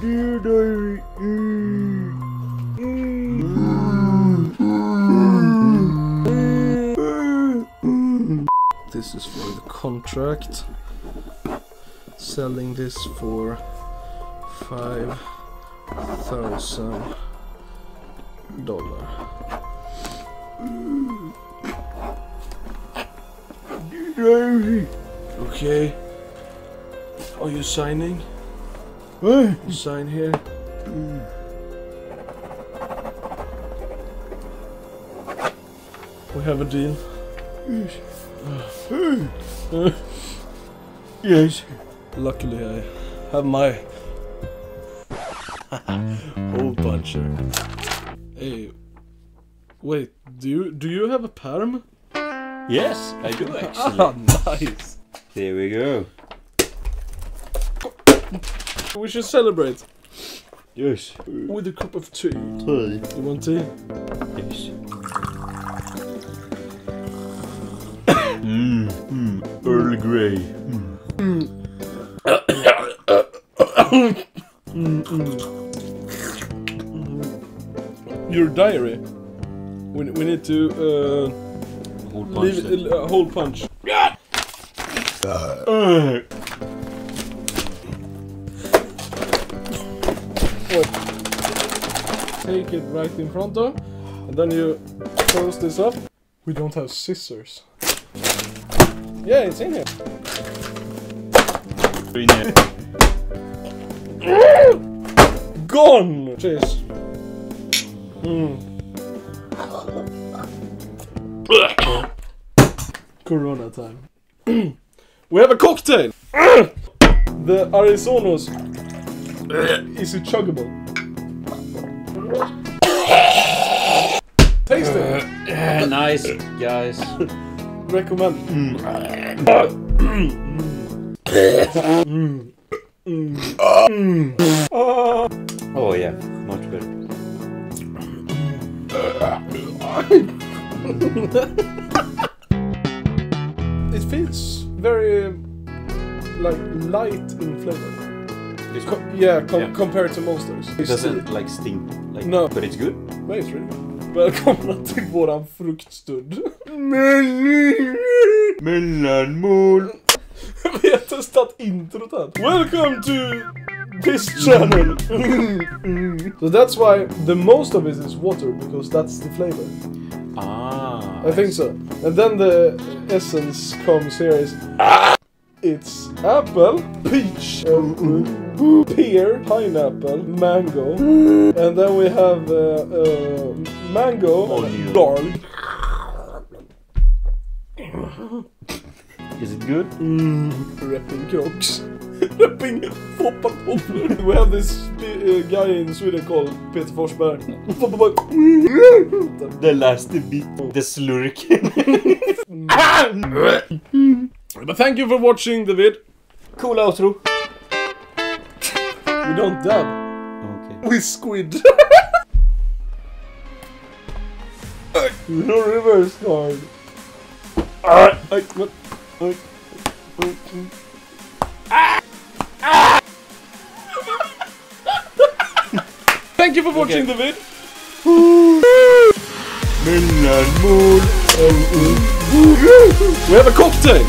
This is for the contract. Selling this for five thousand dollar. Okay. Are you signing? Hey. You sign here. We have a deal. Yes. Luckily, I have my hole puncher. Hey, wait. Do you do you have a perm? Yes, I do actually. Ah, nice. There we go. We should celebrate Yes. with a cup of tea. Tea. You want tea? Yes. Mmm. Mmm. Earl Grey. Your diary. We, we need to uh, Hold punch it, uh, hole punch. Uh. Take it right in front of, and then you close this up. We don't have scissors. Yeah, it's in here. In here. Gone! Cheers. Mm. Corona time. we have a cocktail! the Arizonos is it chuggable? Taste it! nice, guys. Recommend. Oh yeah, much better. It feels very um, like light in flavor. This Co- yeah, com- Yeah. compared to monsters. It doesn't like stink. Like, No. But it's good. Men, it's really good. Välkomna till våran fruktstund. Mellanmål. Vi har testat introt här. Welcome to this channel. so that's why the most of it is water because that's the flavor. Ah. I think so. And then the essence comes here is it's apple, peach, uh, pear, pineapple, mango, and then we have uh, uh, mango, garlic. Is it good? Repping crocs. Repping Foppa We have this uh, guy in Sweden called Peter Forsberg. The last bit. The slurk. but thank you for watching the vid. cool outro. We don't dub. Okay. We squid. no reverse card. Ay, what? Ay, ay, mm. Thank you for watching the vid. We have a cocktail.